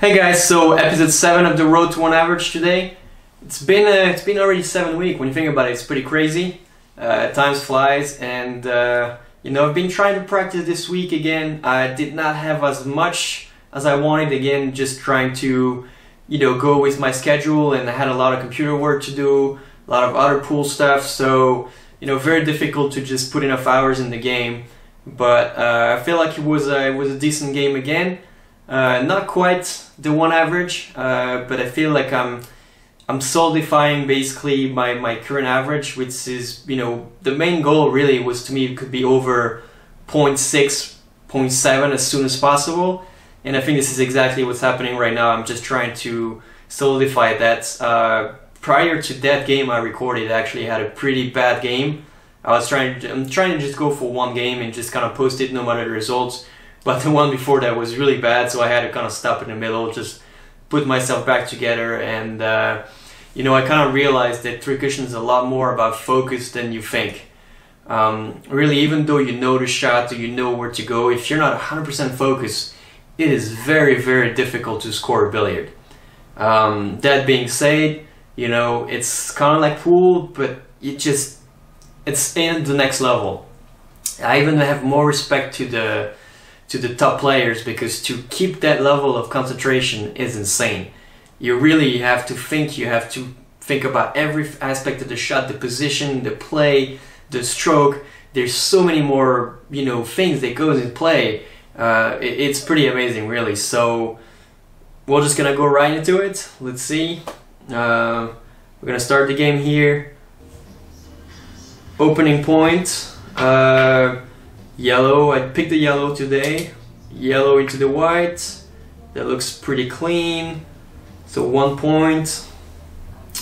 Hey guys, so episode 7 of the Road to One Average today. It's been uh, it's been already 7 weeks. When you think about it, it's pretty crazy. Uh, times flies and uh, you know, I've been trying to practice this week again. I did not have as much as I wanted again, just trying to you know, go with my schedule and I had a lot of computer work to do, a lot of other pool stuff, so you know, very difficult to just put enough hours in the game. But uh, I feel like it was a, it was a decent game again. Uh, not quite the one average, uh, but I feel like I'm I'm solidifying basically my, my current average, which is you know the main goal really was to me it could be over 0.6, 0.7 as soon as possible, and I think this is exactly what's happening right now. I'm just trying to solidify that. Uh, prior to that game I recorded, I actually had a pretty bad game. I was trying to, I'm trying to just go for one game and just kind of post it no matter the results but the one before that was really bad, so I had to kind of stop in the middle, just put myself back together, and uh, you know I kind of realized that three cushion is a lot more about focus than you think. Um, really, even though you know the shot you know where to go, if you're not 100% focused, it is very very difficult to score a billiard. Um, that being said, you know it's kind of like pool, but it just it's in the next level. I even have more respect to the to the top players because to keep that level of concentration is insane. You really have to think, you have to think about every aspect of the shot, the position, the play, the stroke. There's so many more, you know, things that goes in play. Uh, it, it's pretty amazing, really. So we're just gonna go right into it. Let's see. Uh, we're gonna start the game here. Opening point. Uh, Yellow, I picked the yellow today. Yellow into the white. That looks pretty clean. So one point.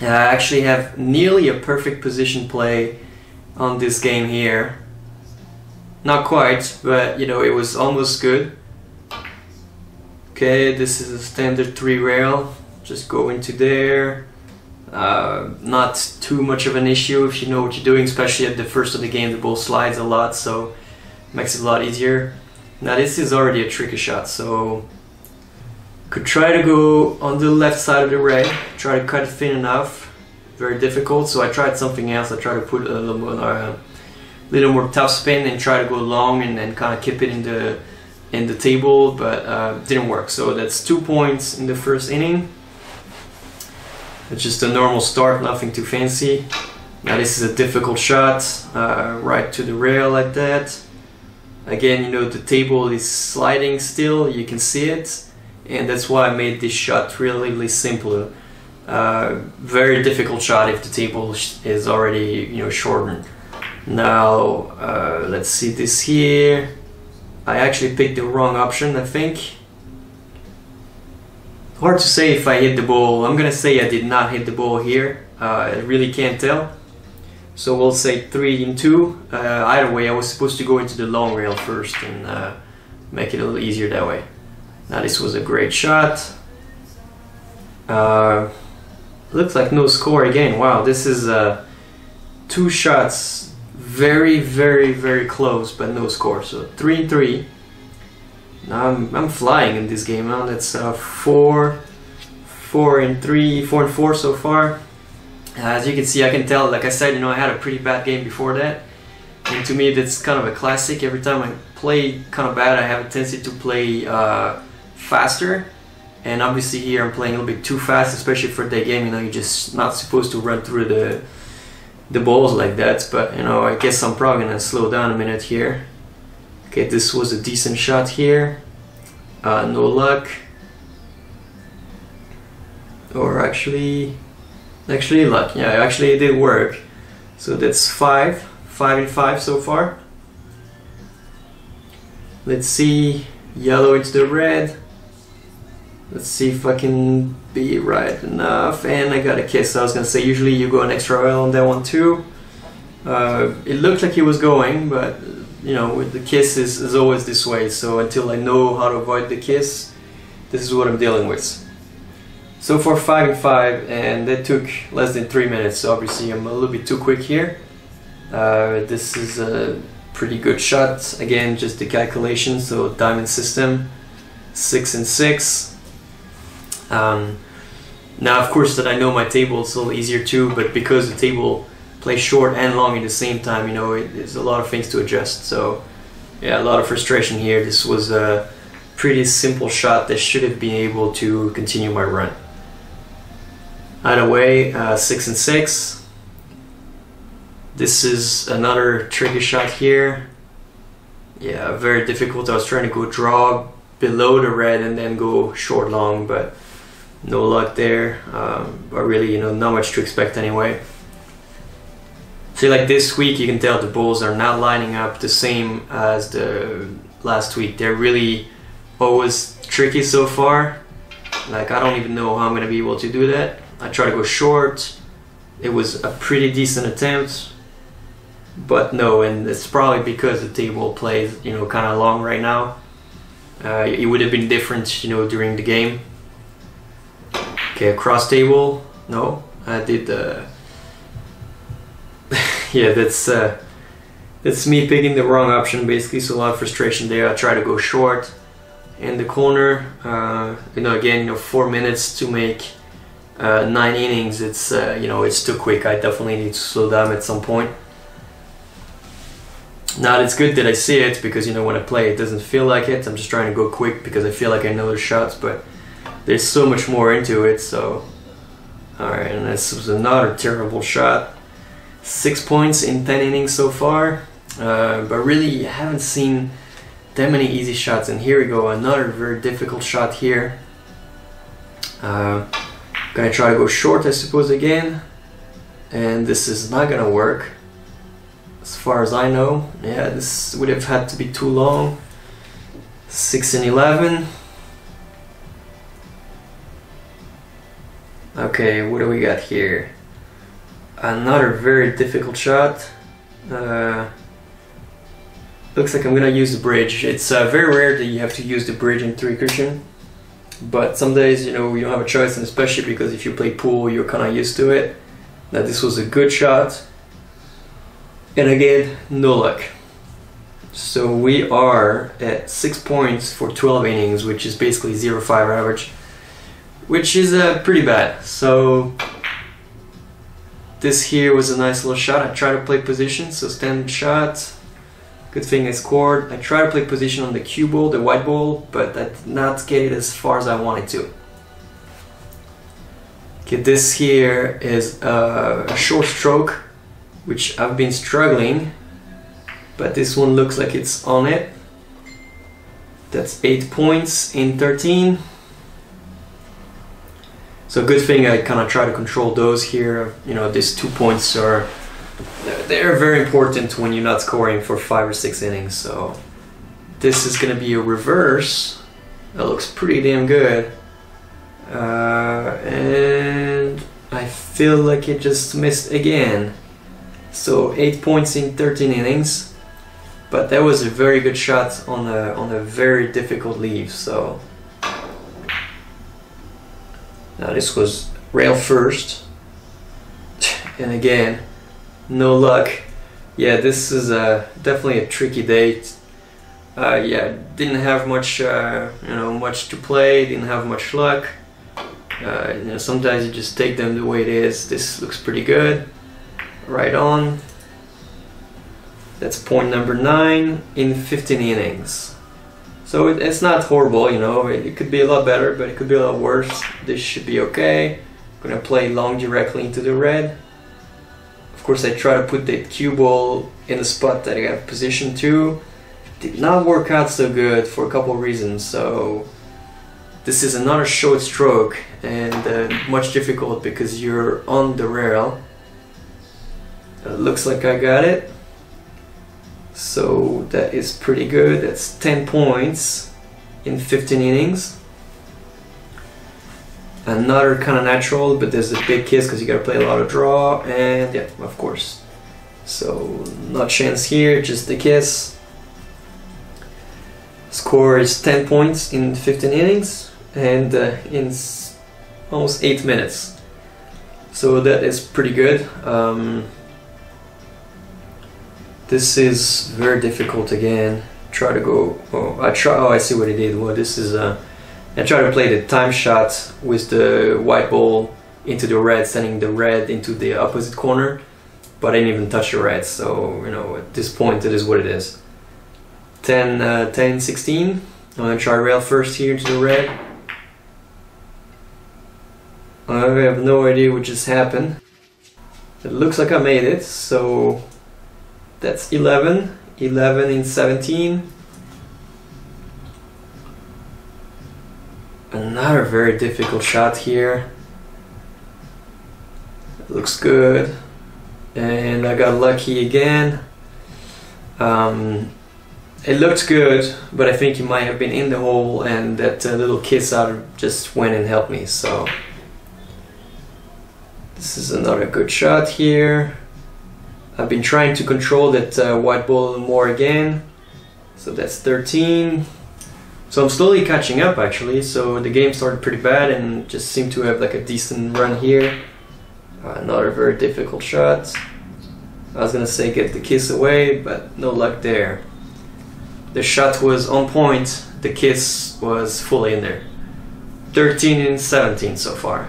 I actually have nearly a perfect position play on this game here. Not quite, but you know, it was almost good. Okay, this is a standard three rail. Just go into there. Uh, not too much of an issue if you know what you're doing, especially at the first of the game. The ball slides a lot, so makes it a lot easier. Now this is already a tricky shot, so could try to go on the left side of the ray, try to cut it thin enough. Very difficult, so I tried something else. I tried to put a little more, uh, little more tough spin and try to go long and then kind of keep it in the in the table, but uh, didn't work. So that's two points in the first inning. It's just a normal start, nothing too fancy. Now this is a difficult shot, uh, right to the rail like that. Again, you know, the table is sliding still, you can see it, and that's why I made this shot relatively simpler. Uh, very difficult shot if the table is already, you know, shortened. Now, uh, let's see this here. I actually picked the wrong option, I think. Hard to say if I hit the ball. I'm gonna say I did not hit the ball here. Uh, I really can't tell. So we'll say 3 and 2. Uh, either way, I was supposed to go into the long rail first and uh, make it a little easier that way. Now this was a great shot. Uh, looks like no score again. Wow, this is uh, two shots very, very, very close, but no score. So 3 and 3. Now I'm, I'm flying in this game. Now that's uh, 4, 4 and 3, 4 and 4 so far. Uh, as you can see, I can tell, like I said, you know, I had a pretty bad game before that. And to me, that's kind of a classic. Every time I play kind of bad, I have a tendency to play uh, faster. And obviously here I'm playing a little bit too fast, especially for that game. You know, you're just not supposed to run through the the balls like that. But, you know, I guess I'm probably to slow down a minute here. Okay, this was a decent shot here. Uh, no luck. Or actually, Actually, luck. Yeah, actually it did work. So that's five, five and five so far. Let's see, yellow into the red. Let's see if I can be right enough. And I got a kiss. I was gonna say usually you go an extra oil on that one too. Uh, it looked like he was going, but you know, with the kiss is, is always this way. So until I know how to avoid the kiss, this is what I'm dealing with. So for 5 and 5 and that took less than 3 minutes so obviously I'm a little bit too quick here. Uh, this is a pretty good shot, again just the calculation, so diamond system, 6 and 6. Um, now, of course, that I know my table, it's a little easier too, but because the table plays short and long at the same time, you know, it, there's a lot of things to adjust. So, yeah, a lot of frustration here. This was a pretty simple shot that should have been able to continue my run. Either way, uh, six and six. This is another tricky shot here. Yeah, very difficult. I was trying to go draw below the red and then go short long, but no luck there. Um, but really, you know, not much to expect anyway. So like this week, you can tell the bulls are not lining up the same as the last week. They're really always tricky so far. Like I don't even know how I'm gonna be able to do that. I try to go short. It was a pretty decent attempt, but no, and it's probably because the table plays, you know, kind of long right now. Uh, it would have been different, you know, during the game. Okay, cross table. No, I did. Uh... yeah, that's uh, that's me picking the wrong option basically. So a lot of frustration there. I try to go short in the corner. Uh, you know, again, you know, four minutes to make uh, nine innings. It's uh, you know, it's too quick. I definitely need to slow down at some point. Now it's good that I see it because you know when I play it doesn't feel like it. I'm just trying to go quick because I feel like I know the shots, but there's so much more into it. So, all right, and this was another terrible shot. Six points in ten innings so far, uh, but really haven't seen that many easy shots. And here we go, another very difficult shot here. Uh, gonna try to go short, I suppose, again, and this is not gonna work as far as I know. Yeah, this would have had to be too long. 6 and 11. Okay, what do we got here? Another very difficult shot. Uh, looks like I'm gonna use the bridge. It's uh, very rare that you have to use the bridge in three cushion. But some days, you know, you don't have a choice, and especially because if you play pool, you're kind of used to it. That this was a good shot. And again no luck. So we are at 6 points for 12 innings which is basically 0-5 average which is uh, pretty bad. So this here was a nice little shot. I try to play position so stand shot good thing I scored. I try to play position on the cue ball the white ball but I did not get it as far as I wanted to. Okay this here is a short stroke which I've been struggling but this one looks like it's on it. That's 8 points in 13 so good thing I kind of try to control those here. You know these two points are they're very important when you're not scoring for five or six innings so this is gonna be a reverse that looks pretty damn good uh, and I feel like it just missed again so 8 points in 13 innings. But that was a very good shot on a, on a very difficult leave. So now this was rail first. And again, no luck. Yeah, this is a, definitely a tricky date. Uh, yeah, didn't have much, uh, you know, much to play. Didn't have much luck. Uh, you know, sometimes you just take them the way it is. This looks pretty good right on. That's point number nine in 15 innings. So it, it's not horrible, you know, it, it, could be a lot better, but it could be a lot worse. This should be okay. Gonna play long directly into the red. Of course, I try to put the cue ball in the spot that I have positioned to. Did not work out so good for a couple reasons, so this is another short stroke and uh, much difficult because you're on the rail it looks like I got it. So that is pretty good. That's 10 points in 15 innings. Another kind of natural, but there's a big kiss because you gotta play a lot of draw, and yeah, of course. So, not chance here, just the kiss. Score is 10 points in 15 innings and uh, in almost 8 minutes. So that is pretty good. Um, this is very difficult again. Try to go. Oh, I try. Oh, I see what he did. Well, this is a I try to play the time shot with the white ball into the red, sending the red into the opposite corner, but I didn't even touch the red, so you know at this point it is what it is. 10, uh, 10 16. I'm gonna try rail first here into the red. I have no idea what just happened. It looks like I made it, so that's 11. 11 in 17. Another very difficult shot here. Looks good. And I got lucky again. Um, it looked good, but I think he might have been in the hole and that uh, little kiss out just went and helped me, so. This is another good shot here. I've been trying to control that uh, white ball more again. So that's 13. So I'm slowly catching up actually. So the game started pretty bad and just seemed to have like a decent run here. Uh, another very difficult shot. I was gonna say get the kiss away, but no luck there. The shot was on point, the kiss was fully in there. 13 and 17 so far.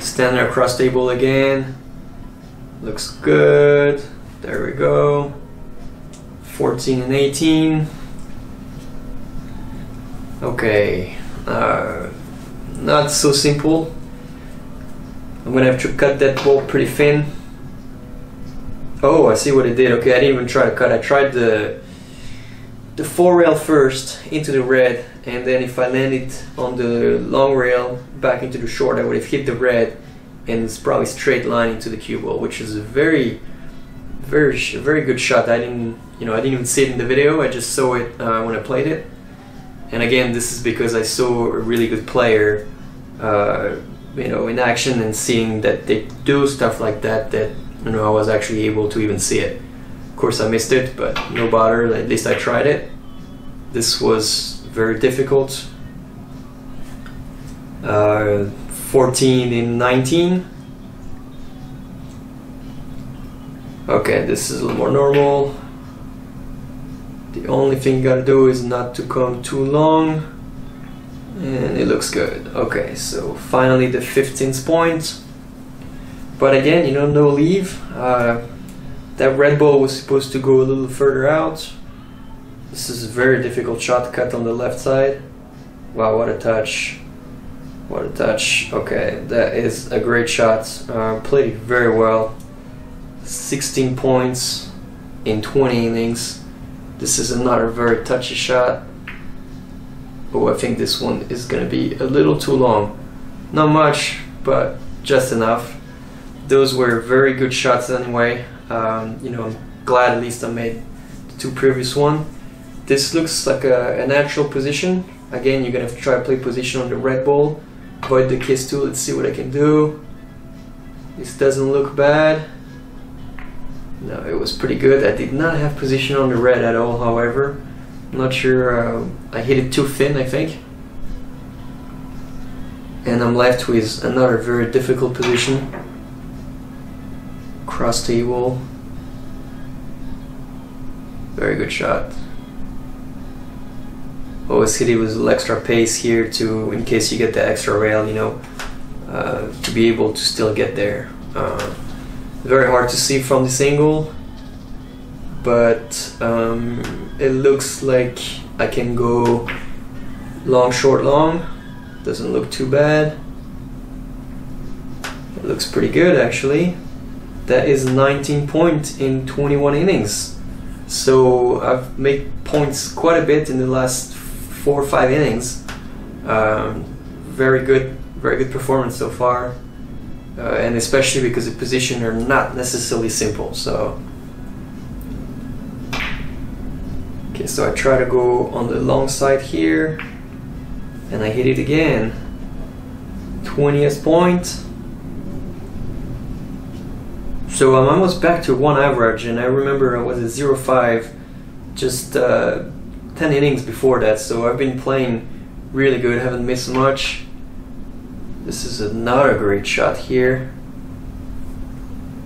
Stand there across table again. Looks good. There we go. 14 and 18. Okay. Uh, not so simple. I'm gonna have to cut that ball pretty thin. Oh, I see what it did. Okay, I didn't even try to cut. I tried the the four rail first into the red, and then if I landed on the long rail back into the short, I would have hit the red, and it's probably straight line into the cue ball, which is a very, very, very good shot. I didn't, you know, I didn't even see it in the video. I just saw it uh, when I played it. And again, this is because I saw a really good player, uh, you know, in action and seeing that they do stuff like that. That you know, I was actually able to even see it. Of course, I missed it, but no bother. At least I tried it. This was very difficult. Uh, 14 in 19. Okay, this is a little more normal. The only thing you gotta do is not to come too long. And it looks good. Okay, so finally the 15th point. But again, you know, no leave. Uh, that red ball was supposed to go a little further out. This is a very difficult shot cut on the left side. Wow, what a touch. What a touch. Okay, that is a great shot. Uh, played very well. 16 points in 20 innings. This is another very touchy shot. Oh, I think this one is going to be a little too long. Not much, but just enough. Those were very good shots anyway. Um, you know, I'm glad at least I made the two previous one. This looks like a, a natural position. Again, you're going to try to play position on the red ball avoid the kiss too. Let's see what I can do. This doesn't look bad. No, it was pretty good. I did not have position on the red at all, however. Not sure. Uh, I hit it too thin, I think. And I'm left with another very difficult position. Cross table. Very good shot always hit it with a little extra pace here to in case you get the extra rail you know uh, to be able to still get there uh, very hard to see from this angle but um, it looks like I can go long short long. Doesn't look too bad. It looks pretty good actually. That is 19 points in 21 innings. So I've made points quite a bit in the last four or five innings. Um, very good, very good performance so far, uh, and especially because the position are not necessarily simple. So, okay, so I try to go on the long side here, and I hit it again. 20th point. So I'm almost back to one average, and I remember I was at 0.5 just uh, 10 innings before that, so I've been playing really good, haven't missed much. This is another great shot here.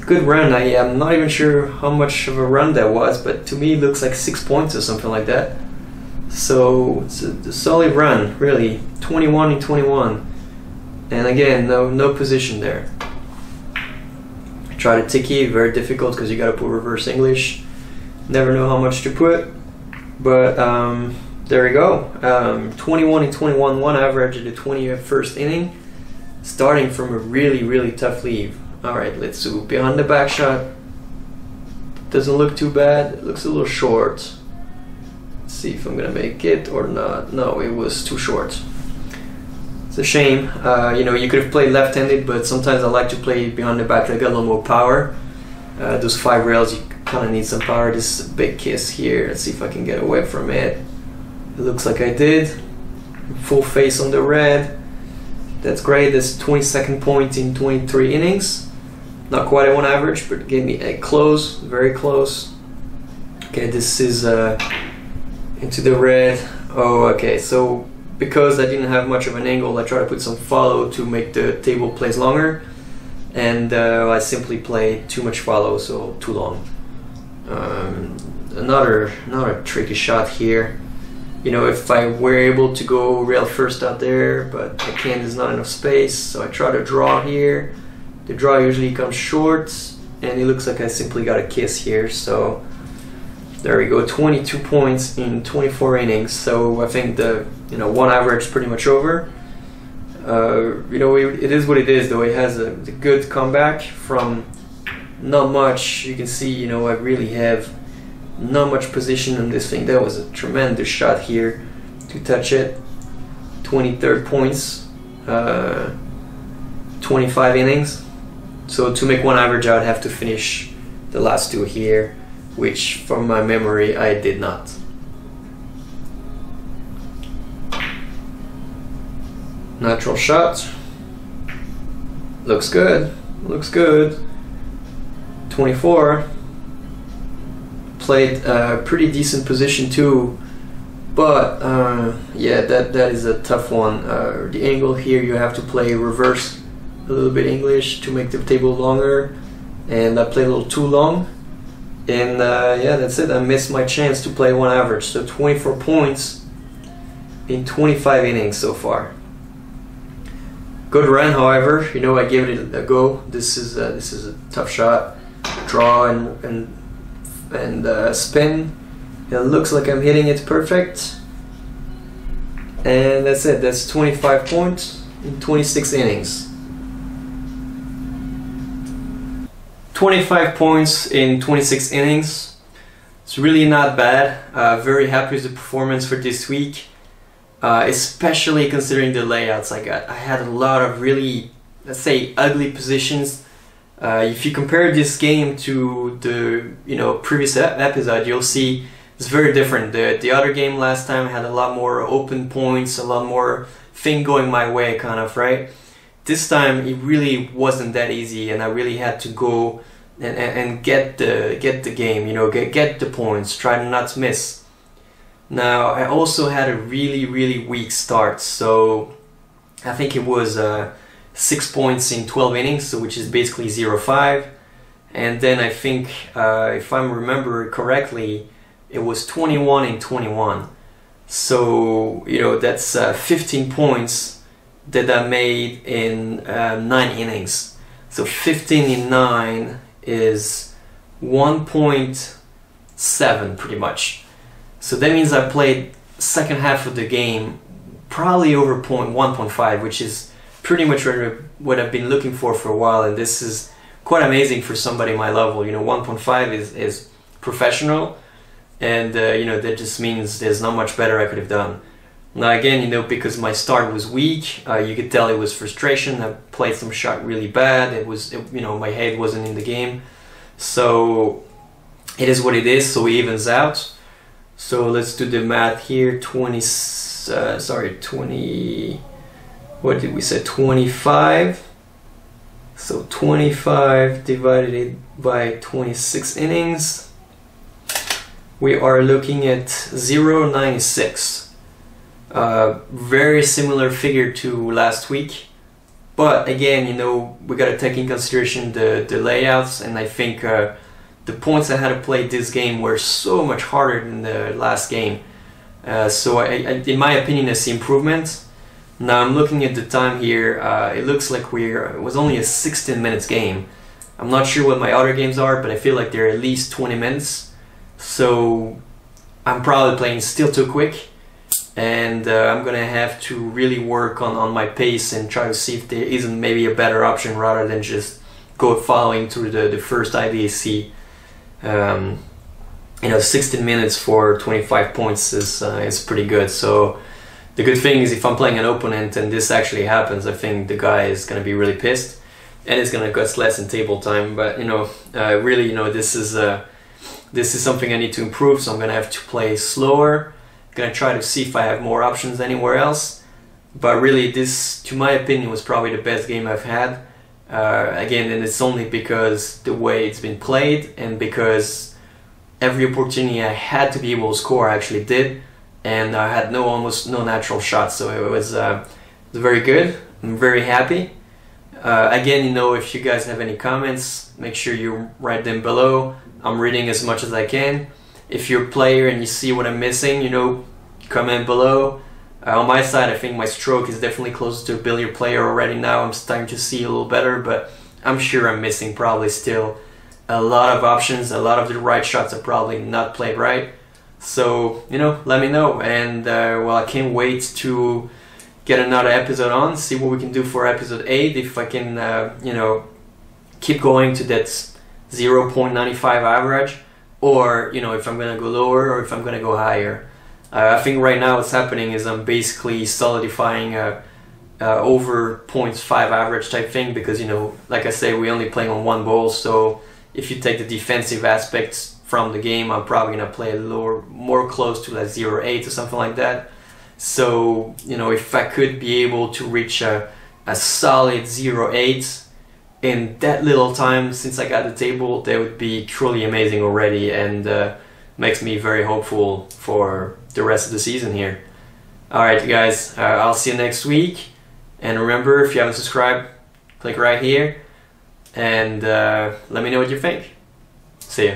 Good run, I am not even sure how much of a run that was, but to me it looks like 6 points or something like that. So it's a, solid run, really. 21 and 21. And again, no no position there. Try to ticky, very difficult because you gotta put reverse English. Never know how much to put. But um, there we go. Um, 21 and 21, one average in the 21st inning. Starting from a really, really tough leave. Alright, let's do behind the back shot. Doesn't look too bad. It looks a little short. Let's see if I'm gonna make it or not. No, it was too short. It's a shame. Uh, you know, you could have played left-handed, but sometimes I like to play behind the back. I got a little more power. Uh, those five rails, you kind of need some power. This is a big kiss here. Let's see if I can get away from it. It looks like I did. Full face on the red. That's great. That's 22nd point in 23 innings. Not quite a one average, but gave me a close, very close. Okay, this is uh, into the red. Oh, okay. So because I didn't have much of an angle, I tried to put some follow to make the table plays longer, and uh, I simply played too much follow, so too long. Um, another another tricky shot here. You know, if I were able to go rail first out there, but I can't. There's not enough space, so I try to draw here. The draw usually comes short, and it looks like I simply got a kiss here. So there we go, 22 points in 24 innings. So I think the you know one average pretty much over. Uh, you know it, it is what it is though. It has a, a, good comeback from not much. You can see you know I really have not much position on this thing. That was a tremendous shot here to touch it. 23rd points, uh, 25 innings. So to make one average, I would have to finish the last two here which from my memory I did not. Natural shot. Looks good. Looks good. 24. Played a pretty decent position too. But uh, yeah, that that is a tough one. Uh, the angle here, you have to play reverse a little bit English to make the table longer, and I play a little too long and uh, yeah, that's it. I missed my chance to play one average. So 24 points in 25 innings so far. Good run, however. You know, I gave it a go. This is uh, this is a tough shot. Draw and and and uh, spin. It looks like I'm hitting it perfect. And that's it. That's 25 points in 26 innings. 25 points in 26 innings. It's really not bad. Uh, very happy with the performance for this week, uh, especially considering the layouts I got. I had a lot of really, let's say, ugly positions. Uh, if you compare this game to the you know previous episode, you'll see it's very different. The the other game last time had a lot more open points, a lot more thing going my way, kind of right this time it really wasn't that easy and I really had to go and, and, get the get the game you know get, get the points try to not miss now I also had a really really weak start so I think it was uh, 6 points in 12 innings so which is basically 0-5 and then I think uh, if I remember correctly it was 21 and 21 so you know that's uh, 15 points that I made in uh, nine innings. So 15 in nine is 1.7 pretty much. So that means I played second half of the game probably over point 1.5, which is pretty much what I've been looking for for a while. And this is quite amazing for somebody my level. You know, 1.5 is, is professional. And, uh, you know, that just means there's not much better I could have done. Now again, you know, because my start was weak, uh, you could tell it was frustration. I played some shot really bad. It was, it, you know, my head wasn't in the game. So it is what it is. So it evens out. So let's do the math here. 20, uh, sorry, 20, what did we say? 25. So 25 divided by 26 innings. We are looking at 0.96 uh, very similar figure to last week. But again, you know, we got to take in consideration the, the layouts, and I think uh, the points I had to play this game were so much harder than the last game. Uh, so I, I, in my opinion, I see improvement. Now I'm looking at the time here. Uh, it looks like we're it was only a 16 minutes game. I'm not sure what my other games are, but I feel like they're at least 20 minutes. So I'm probably playing still too quick, and uh, I'm gonna have to really work on, on my pace and try to see if there isn't maybe a better option rather than just go following through the, the first IVAC. Um, you know, 16 minutes for 25 points is uh, is pretty good. So the good thing is if I'm playing an opponent and this actually happens, I think the guy is gonna be really pissed, and it's gonna cost less in table time. But you know, uh, really, you know, this is uh, this is something I need to improve. So I'm gonna have to play slower. gonna try to see if I have more options anywhere else. But really, this, to my opinion, was probably the best game I've had. Uh, again, and it's only because the way it's been played and because every opportunity I had to be able to score, I actually did, and I had no almost no natural shots, so it was, uh, very good. I'm very happy. Uh, again, you know, if you guys have any comments, make sure you write them below. I'm reading as much as I can. If you're a player and you see what I'm missing, you know, comment below. Uh, on my side, I think my stroke is definitely closer to a billiard player already now. I'm starting to see a little better, but I'm sure I'm missing probably still a lot of options. A lot of the right shots are probably not played right. So, you know, let me know. And, uh, well, I can't wait to get another episode on, see what we can do for episode 8. If I can, uh, you know, keep going to that 0.95 average, or, you know, if I'm going to go lower or if I'm going to go higher. Uh, I think right now what's happening is I'm basically solidifying a, a over 0.5 average type thing because you know, like I say, we only playing on one ball. So if you take the defensive aspects from the game, I'm probably gonna play a lower, more close to like 0.8 or something like that. So you know, if I could be able to reach a, a solid 0.8 in that little time since I got the table, that would be truly amazing already, and uh, makes me very hopeful for the rest of the season here. Alright guys, uh, I'll see you next week. And remember, if you haven't subscribed, click right here. And uh, let me know what you think. See ya.